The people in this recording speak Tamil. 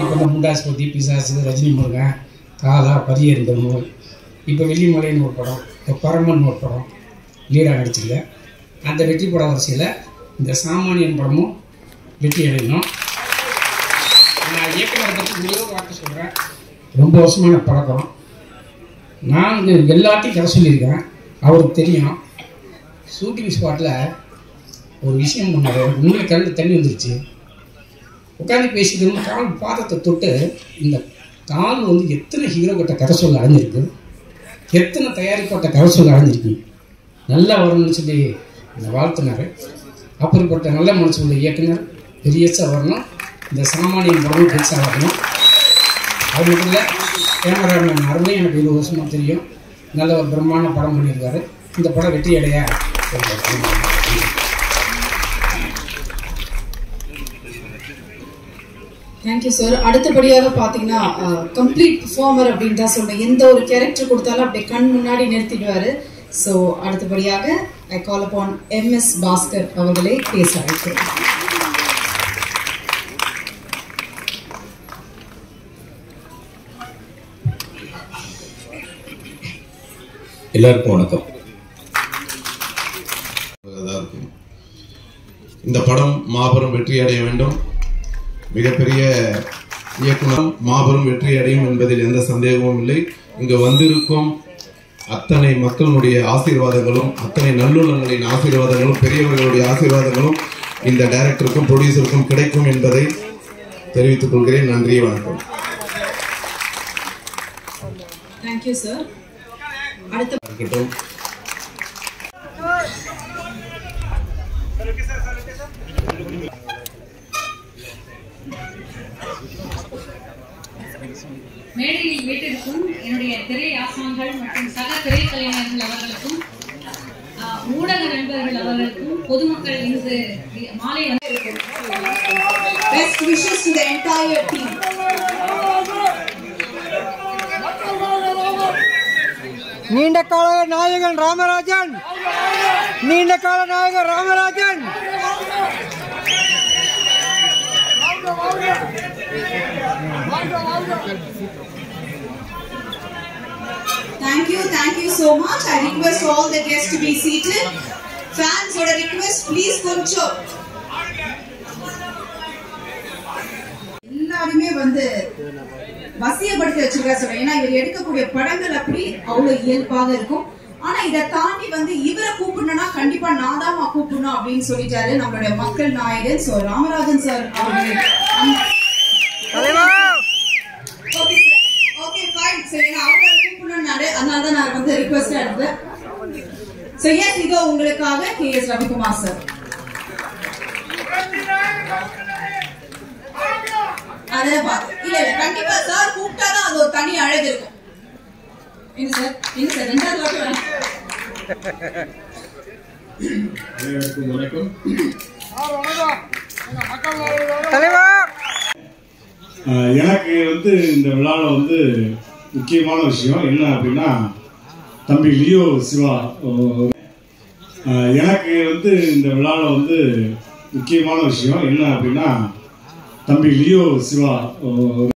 இப்போ இந்த முண்டாஸ்பதி பிசாசு ரஜினி முருகன் காலா இருந்த நூல் இப்போ வெள்ளிமலைன்னு ஒரு படம் இப்போ பரமன் ஒரு படம் லீடாக நடிச்சிருக்கேன் அந்த வெற்றி பட வரிசையில் இந்த சாமானியன் படமும் வெற்றி அடையணும். நான் இயக்குனரை பற்றி ஒரே வார்த்தை சொல்கிறேன் ரொம்ப வருஷமான பழக்கம். நான் எல்லாத்தையும் கதை சொல்லியிருக்கேன். அவருக்கு தெரியும். ஷூட்டிங் ஸ்பாட்டில் ஒரு விஷயம் பண்ணார். எனக்கு உண்மையில கண்ணில் தண்ணி வந்துருச்சு. உட்காந்து பேசிட்டு கால் பாதத்தை தொட்டு இந்த கால் வந்து எத்தனை ஹீரோ கிட்ட கதை சொல்ல அடைஞ்சிருக்கு? எத்தனை தயாரிப்பட்ட கதை சொல்ல அடைஞ்சிருக்கு? நல்லா வரணும்னு சொல்லி இந்த வாழ்த்தினார். அப்படிப்பட்ட நல்ல மனசு உள்ள இயக்குனர் பெரியசாக வரணும். இந்த சாமானியன் படமும் பெருசாக வரணும். அது மட்டும் இல்லை கேமராமேன் அருமையும் எனக்கு இருபது வருஷமாக தெரியும். நல்ல ஒரு பிரம்மாண்ட படம் பண்ணியிருக்காரு. இந்த படம் வெற்றி அடையா? தேங்க்யூ சார் அடுத்தபடியாக பார்த்தீங்கன்னா கம்ப்ளீட் பர்ஃபார்மர் அப்படின்னு தான் சொல்றேன். எந்த ஒரு கேரக்டர் கொடுத்தாலும் அப்படியே கண் முன்னாடி நிறுத்திடுவாரு. ஸோ அடுத்தபடியாக I call upon M S Bhaskar அவர்களே பேச அழைக்கிறேன். எல்லாருக்கும் வணக்கம் அதான் இருக்கும். இந்த படம் மாபெரும் வெற்றி அடைய வேண்டும். மிகப்பெரிய இயக்குனர் மாபெரும் வெற்றி அடையும் என்பதில் எந்த சந்தேகமும் இல்லை. இங்கு வந்திருக்கும் அத்தனை மக்களுடைய ஆசீர்வாதங்களும் அத்தனை நல்லுள்ளங்களின் ஆசீர்வாதங்களும் பெரியவர்களுடைய ஆசீர்வாதங்களும் இந்த டைரக்டருக்கும் ப்ரொடியூசருக்கும் கிடைக்கும் என்பதை தெரிவித்துக் கொள்கிறேன். நன்றி வணக்கம். இருக்கட்டும். மேடையில் வீட்டிற்கும் என்னுடைய திரை ஆசான்கள் மற்றும் சக திரைக்கலைஞர்கள் அவர்களுக்கும் ஆஹ், ஊடக நண்பர்கள் அவர்களுக்கும் பொதுமக்கள் இன்று மாலை வந்து best wishes to the entire team நீண்ட கால நாயகன் ராமராஜன் நீண்ட கால நாயகன் Ramarajan Thank you, thank you so much. I request all the guests to be seated. Fans, ஓட request, please கொஞ்சம் எல்லாருமே வந்து வசியப்படுத்தி வச்சிருக்கா சொல்றேன். ஏன்னா இவர் எடுக்கக்கூடிய படங்கள் அப்படி அவ்வளவு இயல்பாக இருக்கும். ஆனா இதை தாண்டி வந்து இவரை கூப்பிடணும்னா கண்டிப்பா நான் தான் கூப்பிடணும் அப்படின்னு சொல்லிட்டாரு நம்மளுடைய மக்கள் நாயகன் சோ ராமராஜன் சார் அவர்கள். சரி. நான் அவங்கள கூப்பிடணும்னாரு. அதனால தான் நான் வந்து ரிக்வெஸ்ட் எடுத்தேன். சோ எஸ் இதோ உங்களுக்காக கே எஸ் ரவிக்குமார் சார். அதெல்லாம் பார்த்து இல்ல இல்ல கண்டிப்பா சார் கூப்பிட்டாதான் அது ஒரு தனி அழகு இருக்கும். என்ன சார் என்ன சார் ரெண்டாவது வாட்டி வரேன் அனைவருக்கும் வணக்கம். தலைவா! ஆஹ் எனக்கு வந்து இந்த விழாவில் வந்து முக்கியமான விஷயம் என்ன அப்படின்னா தம்பி லியோ சிவா எனக்கு வந்து இந்த விழாவில் வந்து முக்கியமான விஷயம் என்ன அப்படின்னா தம்பி லியோ சிவா